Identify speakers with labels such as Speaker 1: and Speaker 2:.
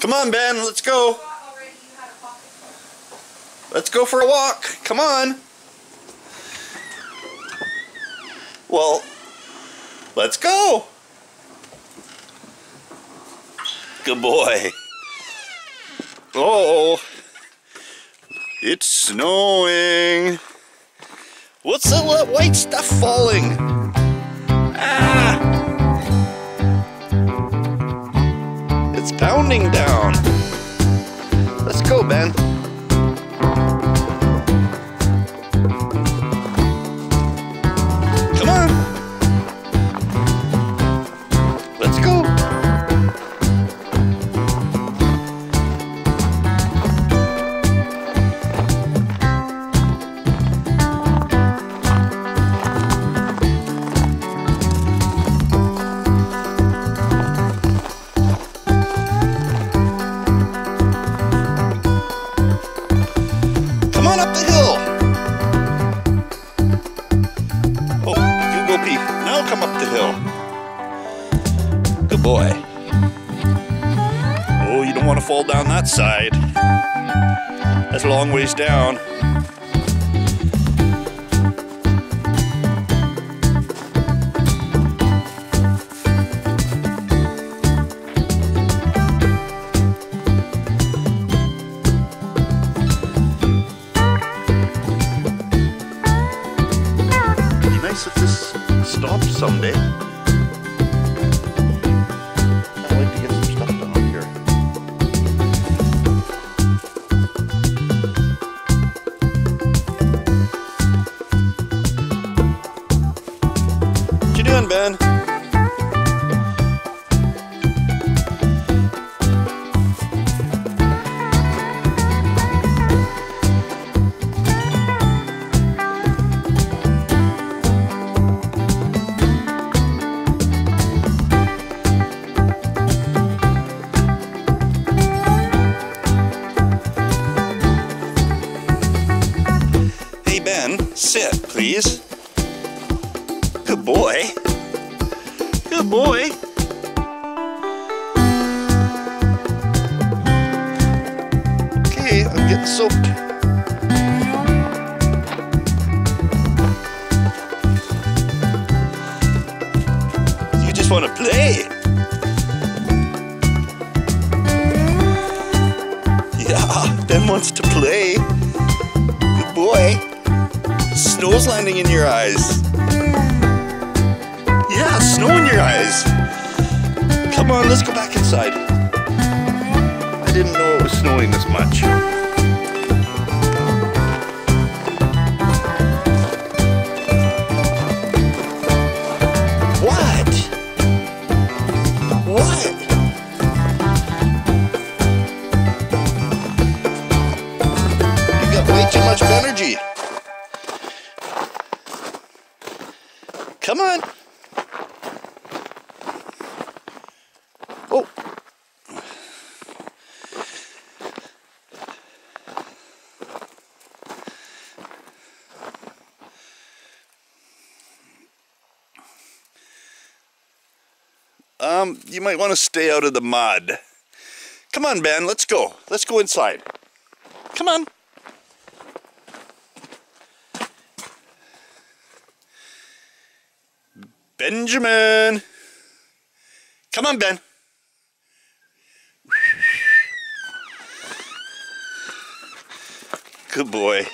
Speaker 1: Come on, Ben, let's go. Let's go for a walk. Come on. Well, let's go. Good boy. Oh, it's snowing. What's all that white stuff falling? Ah! It's pounding down. Let's go, Ben. On up the hill. Oh, you go pee. Now come up the hill. Good boy. Oh, you don't want to fall down that side. That's a long ways down. Someday. Ben, sit, please. Good boy. Good boy. Okay, I'm getting soaked. You just want to play. Yeah, Ben wants to play. Good boy. Snow's landing in your eyes. Yeah, snow in your eyes. Come on, let's go back inside. I didn't know it was snowing this much. Come on. Oh. Um, you might want to stay out of the mud. Come on, Ben, let's go. Let's go inside. Come on. Benjamin. Come on, Ben. Good boy.